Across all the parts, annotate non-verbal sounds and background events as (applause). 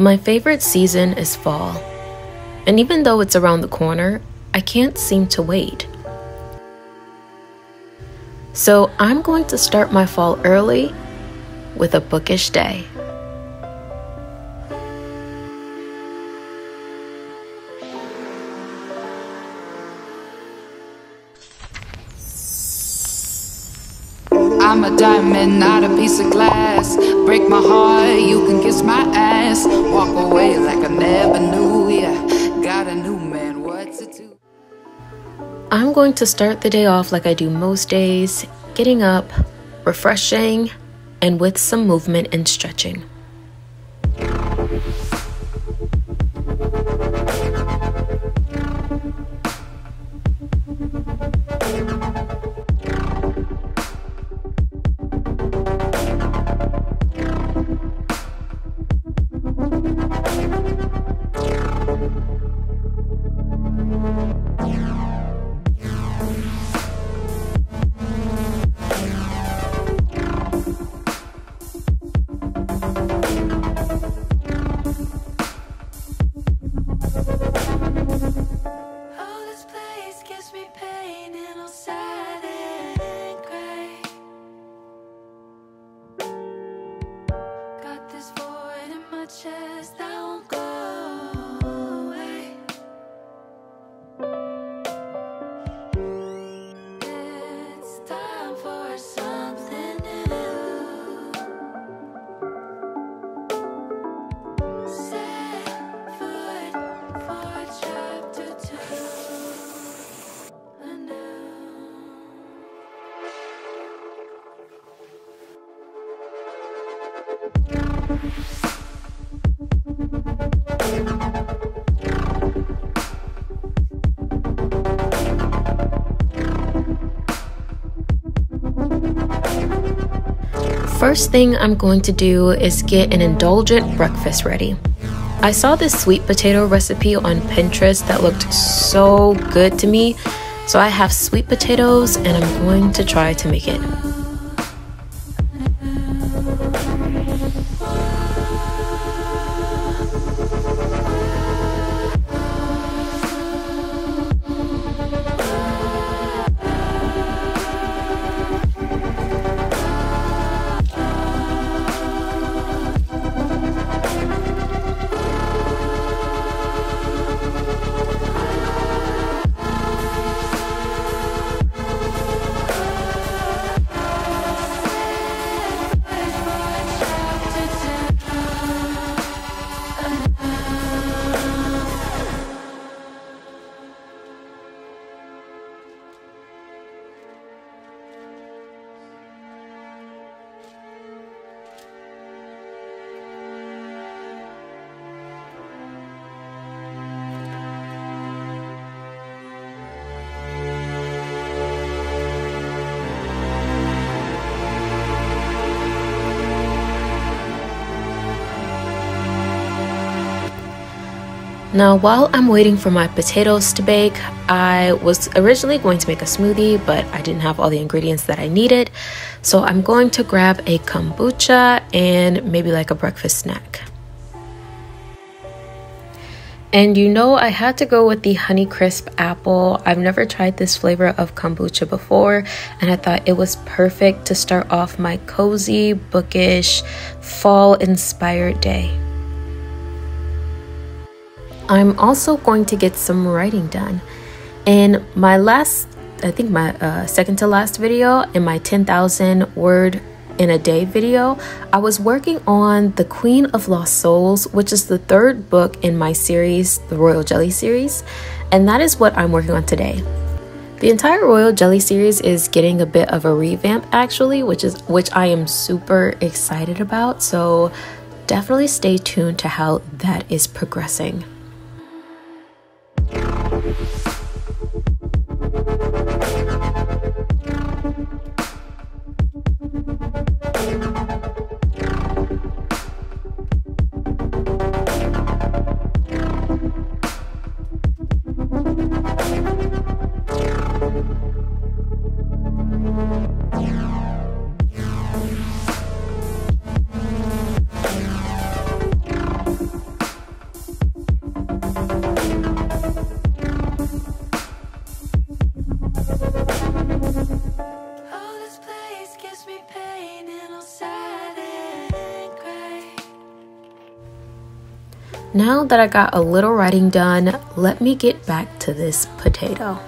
My favorite season is fall. And even though it's around the corner, I can't seem to wait. So I'm going to start my fall early with a bookish day. I'm a diamond, not a piece of glass. Break my heart, you can kiss my ass. Walk away like I never knew ya. Got a new man, what's it to? I'm going to start the day off like I do most days, getting up, refreshing, and with some movement and stretching. First thing I'm going to do is get an indulgent breakfast ready. I saw this sweet potato recipe on Pinterest that looked so good to me, so I have sweet potatoes and I'm going to try to make it. Now, while I'm waiting for my potatoes to bake, I was originally going to make a smoothie, but I didn't have all the ingredients that I needed. So I'm going to grab a kombucha and maybe like a breakfast snack. And you know, I had to go with the Honeycrisp apple. I've never tried this flavor of kombucha before, and I thought it was perfect to start off my cozy, bookish, fall inspired day. I'm also going to get some writing done. In my last, I think my uh, second to last video, in my 10,000 word in a day video, I was working on The Queen of Lost Souls, which is the third book in my series, the Royal Jelly series, and that is what I'm working on today. The entire Royal Jelly series is getting a bit of a revamp actually, which is which I am super excited about. So definitely stay tuned to how that is progressing. Thank you. Now that I got a little writing done, let me get back to this potato.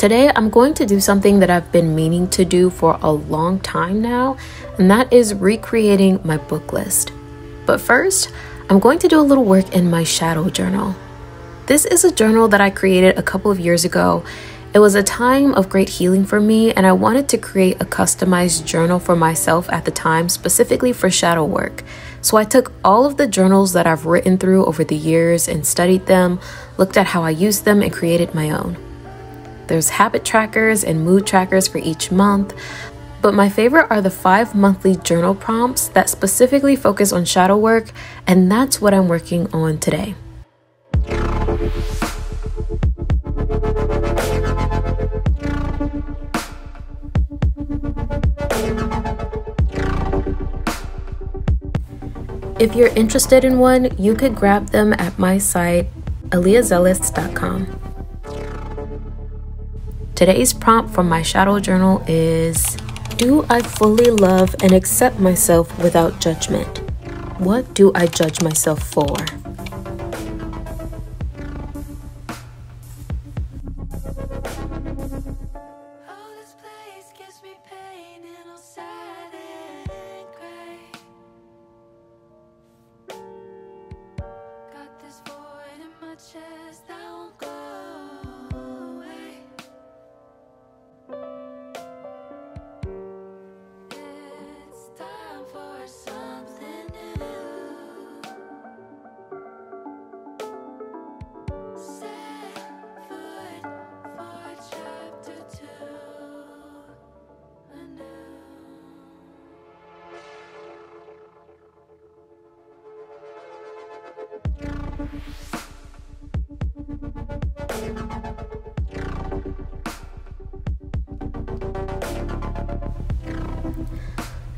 Today, I'm going to do something that I've been meaning to do for a long time now, and that is recreating my book list. But first, I'm going to do a little work in my shadow journal. This is a journal that I created a couple of years ago. It was a time of great healing for me, and I wanted to create a customized journal for myself at the time, specifically for shadow work. So I took all of the journals that I've written through over the years and studied them, looked at how I used them, and created my own. There's habit trackers and mood trackers for each month, but my favorite are the five monthly journal prompts that specifically focus on shadow work, and that's what I'm working on today. If you're interested in one, you could grab them at my site, aaliazealous.com. Today's prompt from my shadow journal is Do I fully love and accept myself without judgment? What do I judge myself for?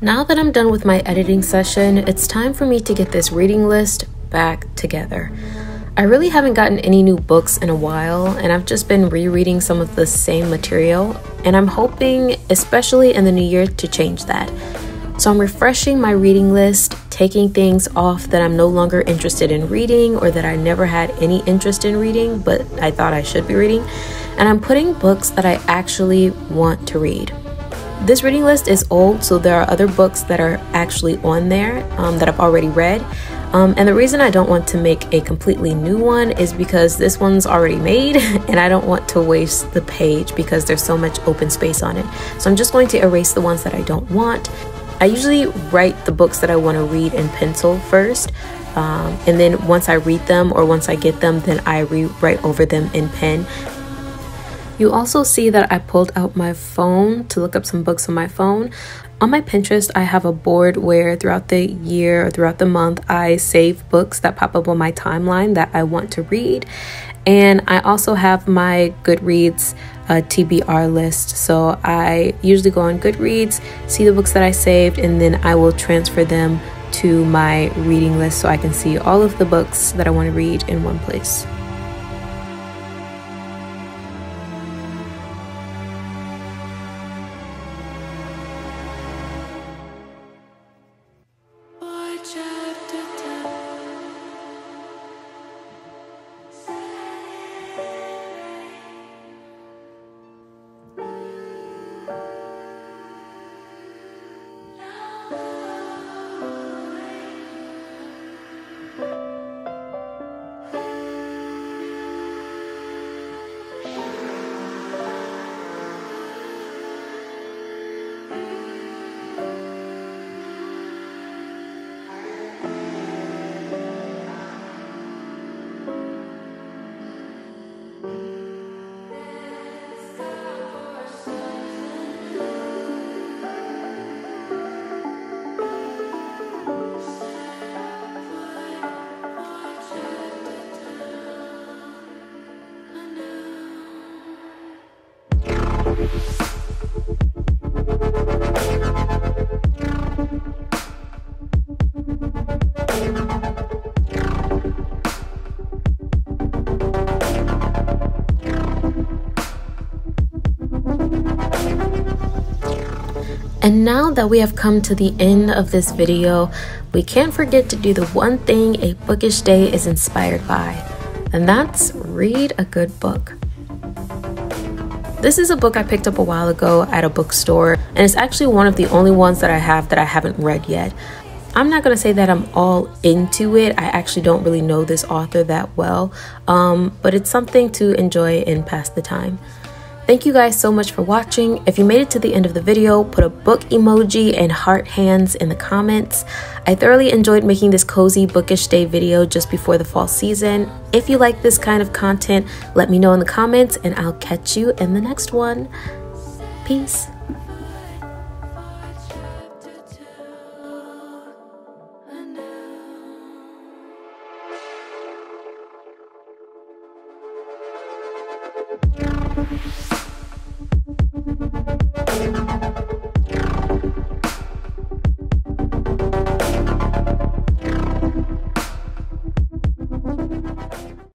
Now that I'm done with my editing session, it's time for me to get this reading list back together. I really haven't gotten any new books in a while, and I've just been rereading some of the same material, and I'm hoping, especially in the new year, to change that. So I'm refreshing my reading list, taking things off that I'm no longer interested in reading or that I never had any interest in reading, but I thought I should be reading. And I'm putting books that I actually want to read. This reading list is old, so there are other books that are actually on there um, that I've already read. Um, and the reason I don't want to make a completely new one is because this one's already made (laughs) and I don't want to waste the page because there's so much open space on it. So I'm just going to erase the ones that I don't want. I usually write the books that I want to read in pencil first. Um, and then once I read them or once I get them, then I rewrite over them in pen you also see that I pulled out my phone to look up some books on my phone. On my Pinterest, I have a board where throughout the year or throughout the month, I save books that pop up on my timeline that I want to read. And I also have my Goodreads uh, TBR list. So I usually go on Goodreads, see the books that I saved, and then I will transfer them to my reading list so I can see all of the books that I want to read in one place. And now that we have come to the end of this video, we can't forget to do the one thing a bookish day is inspired by, and that's read a good book. This is a book I picked up a while ago at a bookstore, and it's actually one of the only ones that I have that I haven't read yet. I'm not to say that I'm all into it. I actually don't really know this author that well, um, but it's something to enjoy and pass the time. Thank you guys so much for watching. If you made it to the end of the video, put a book emoji and heart hands in the comments. I thoroughly enjoyed making this cozy bookish day video just before the fall season. If you like this kind of content, let me know in the comments and I'll catch you in the next one. Peace.